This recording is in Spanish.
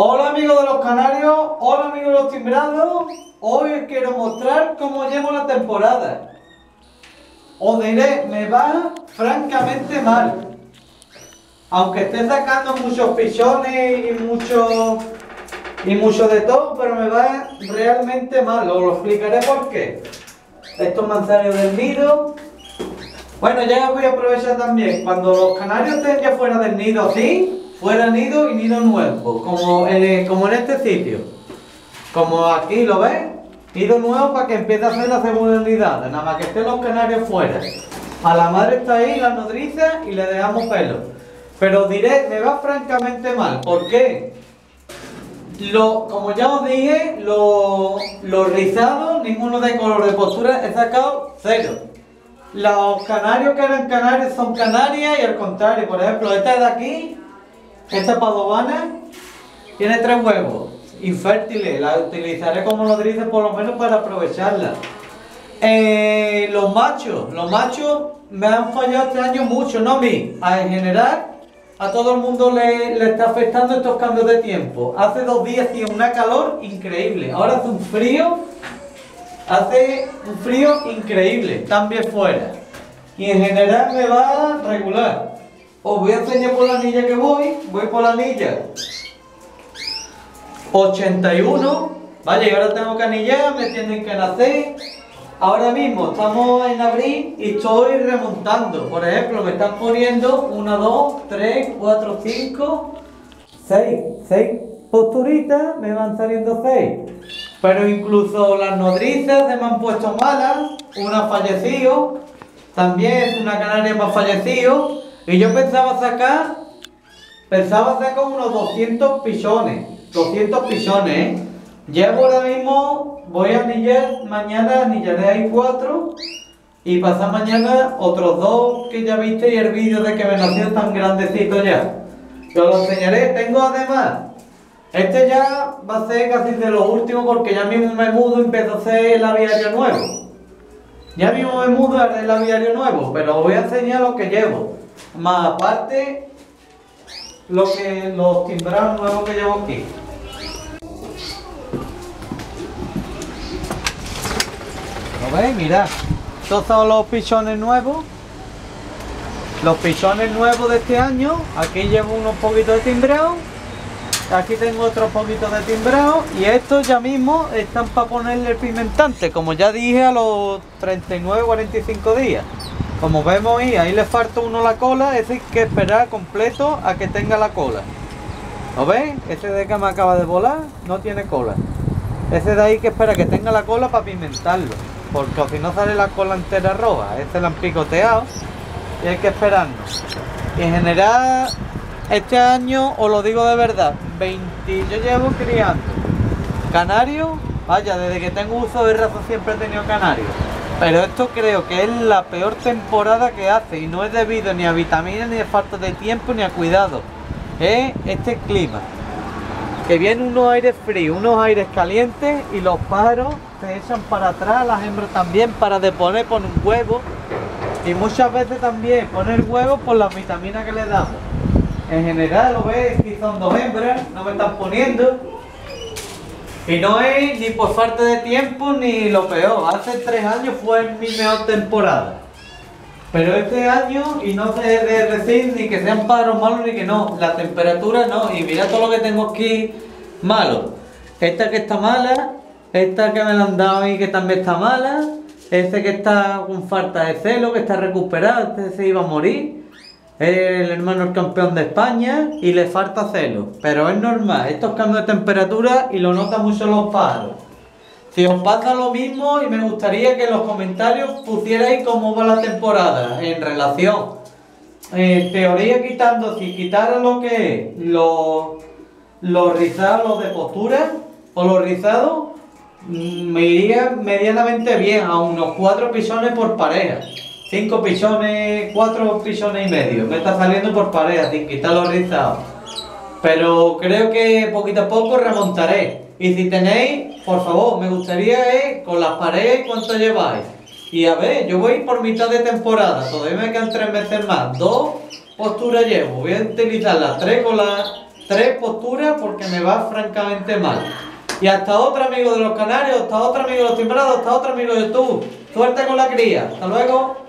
Hola amigos de los canarios, hola amigos de los timbrados. Hoy os quiero mostrar cómo llevo la temporada. Os diré, me va francamente mal. Aunque esté sacando muchos pichones y mucho y mucho de todo, pero me va realmente mal. Os lo explicaré por qué. Estos manzanios del nido. Bueno, ya voy a aprovechar también. Cuando los canarios estén ya fuera del nido así, fuera nido y nido nuevo, como en, como en este sitio. Como aquí, ¿lo ves? Nido nuevo para que empiece a hacer la segunda unidad, nada más que estén los canarios fuera. A la madre está ahí, la nodriza y le dejamos pelo. Pero diré, me va francamente mal. ¿Por qué? Lo, como ya os dije, los rizados, ninguno de color de postura, he sacado cero. Los canarios que eran canarios son canarias y al contrario, por ejemplo, esta de aquí, esta padovana, tiene tres huevos infértiles, la utilizaré como nodriza por lo menos para aprovecharla. Eh, los machos, los machos me han fallado este año mucho, no a mí, en general a todo el mundo le, le, está afectando estos cambios de tiempo. Hace dos días hacía una calor increíble, ahora hace un frío, hace un frío increíble, también fuera. Y en general me va regular. Os voy a enseñar por la anilla que voy, voy por la anilla 81, vaya, y ahora tengo que anillar, me tienen que nacer. Ahora mismo estamos en abril y estoy remontando. Por ejemplo, me están poniendo 1, 2, 3, 4, 5, 6. 6 posturitas, me van saliendo 6. Pero incluso las nodrizas se me han puesto malas. Una fallecido. También es una canaria más fallecido. Y yo pensaba sacar, pensaba sacar unos 200 pichones. 200 pichones, ¿eh? Llevo ahora mismo, voy a anillar, mañana anillaré ahí cuatro y pasar mañana otros dos que ya viste y el vídeo de que me nació tan grandecito ya. Yo lo enseñaré, tengo además, este ya va a ser casi de los últimos porque ya mismo me mudo y empiezo a hacer el aviario nuevo. Ya mismo me mudo el aviario nuevo, pero os voy a enseñar lo que llevo. Más aparte, lo que, los timbrados nuevos que llevo aquí. ¿Lo veis? Mirad. Estos son los pichones nuevos. Los pichones nuevos de este año. Aquí llevo unos poquitos de timbrado. Aquí tengo otros poquitos de timbrado. Y estos ya mismo están para ponerle el pimentante. Como ya dije a los 39-45 días. Como vemos ahí, ahí le falta uno la cola. Es decir, que esperar completo a que tenga la cola. ¿Lo veis? Este de que me acaba de volar no tiene cola. Ese de ahí que espera que tenga la cola para pimentarlo porque si no sale la cola entera roja, este la han picoteado y hay que esperarnos. En general, este año, os lo digo de verdad, 20, yo llevo criando canario, vaya, desde que tengo uso de raza siempre he tenido canario. Pero esto creo que es la peor temporada que hace y no es debido ni a vitaminas, ni a falta de tiempo, ni a cuidado. Es este clima. Que viene unos aires fríos, unos aires calientes y los pájaros se echan para atrás, las hembras también para deponer por un huevo y muchas veces también poner huevos por las vitaminas que le damos. En general, lo ves, aquí son dos hembras, no me están poniendo. Y no es ni por falta de tiempo ni lo peor. Hace tres años fue mi mejor temporada. Pero este año, y no sé de decir ni que sean pájaros malos ni que no, la temperatura no. Y mira todo lo que tengo aquí malo. Esta que está mala, esta que me la han dado y que también está mala. Este que está con falta de celo, que está recuperado, este se iba a morir. El hermano campeón de España y le falta celo. Pero es normal, estos cambios de temperatura y lo notan mucho los pájaros. Si os pasa lo mismo y me gustaría que en los comentarios pusierais cómo va la temporada en relación. En teoría quitando, si quitara lo que es los, los rizados de postura o los rizados, me iría medianamente bien a unos 4 pisones por pareja. 5 pisones, 4 pisones y medio. Me está saliendo por pareja sin quitar los rizados. Pero creo que poquito a poco remontaré. Y si tenéis, por favor, me gustaría eh, con las paredes cuánto lleváis. Y a ver, yo voy por mitad de temporada, todavía me quedan tres meses más. Dos posturas llevo, voy a utilizar las tres con, tres posturas porque me va francamente mal. Y hasta otro amigo de los canarios, hasta otro amigo de los timbrados, hasta otro amigo de YouTube. Suerte con la cría. Hasta luego.